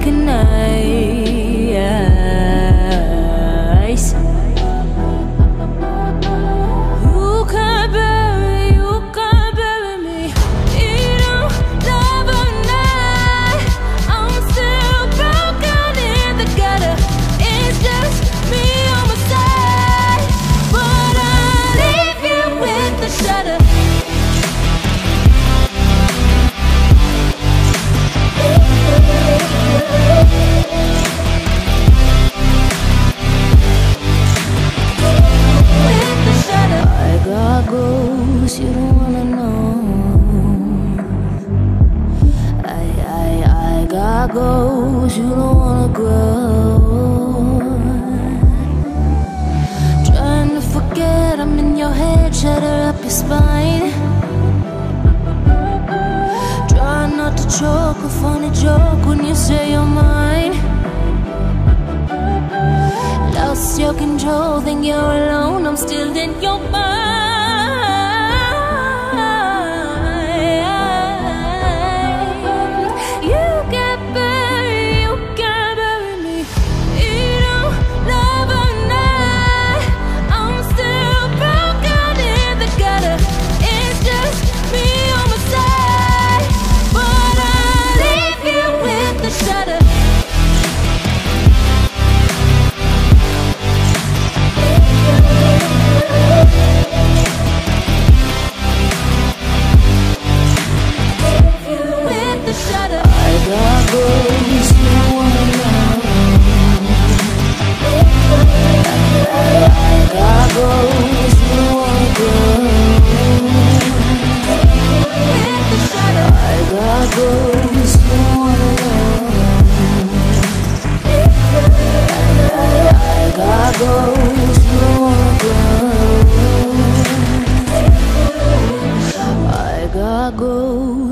dark night. shudder up your spine. Try not to choke a funny joke when you say you're mine. Lost your control, think you're alone. I'm still in your mind.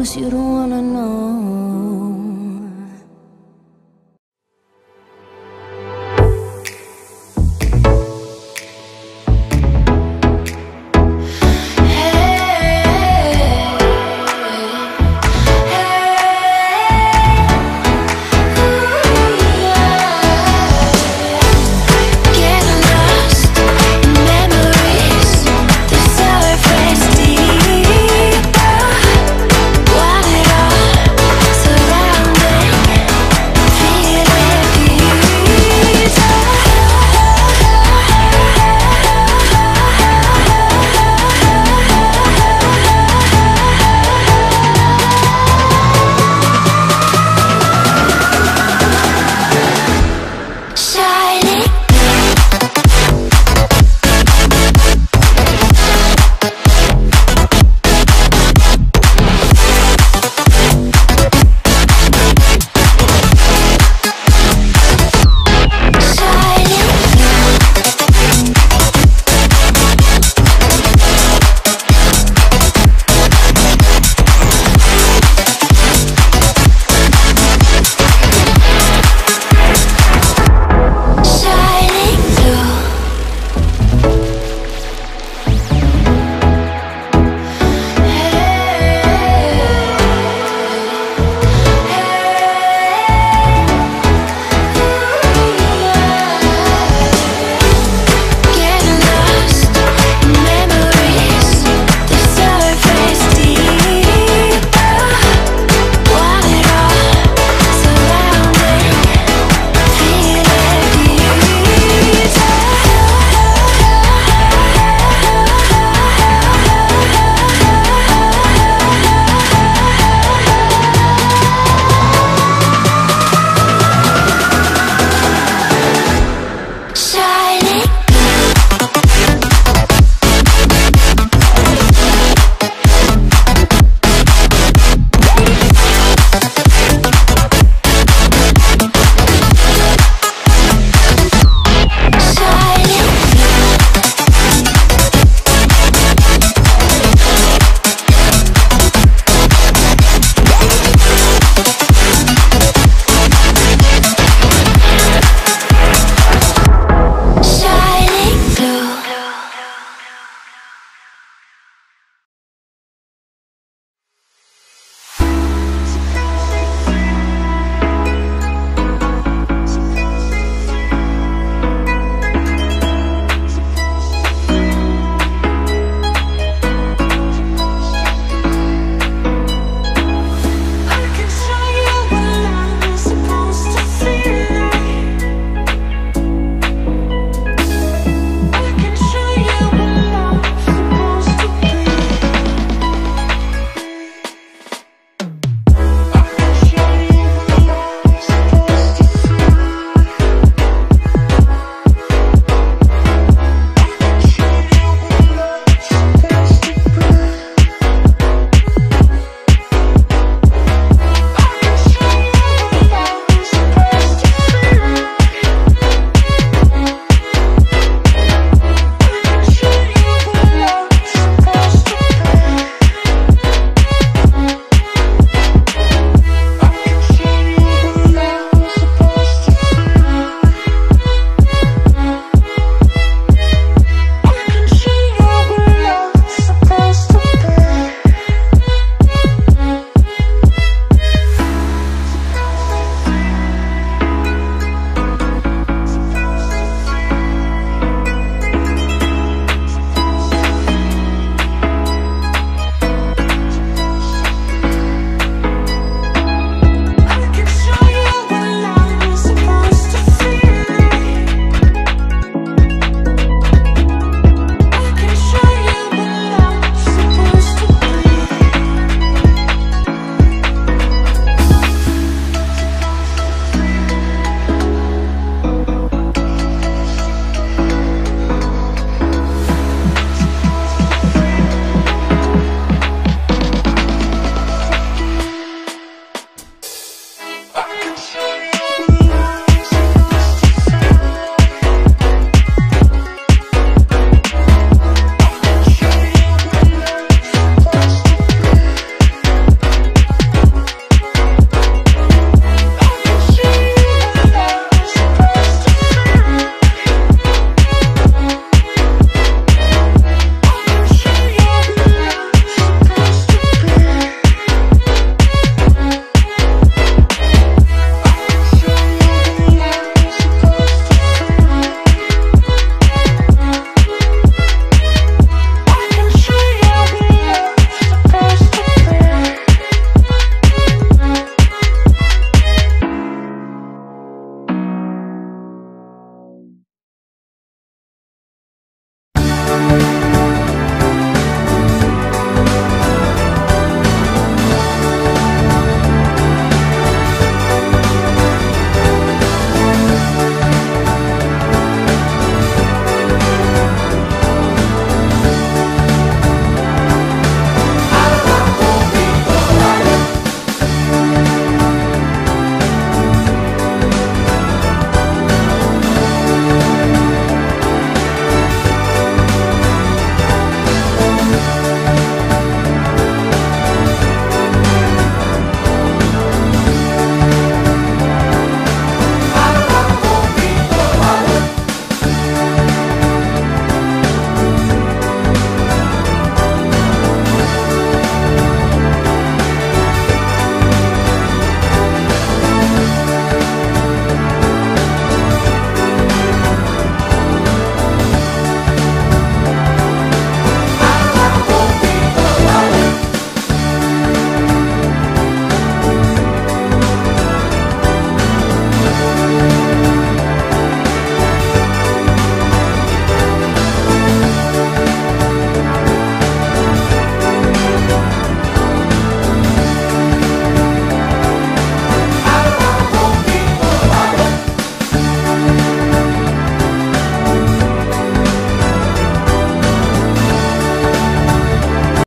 promise you don't wanna know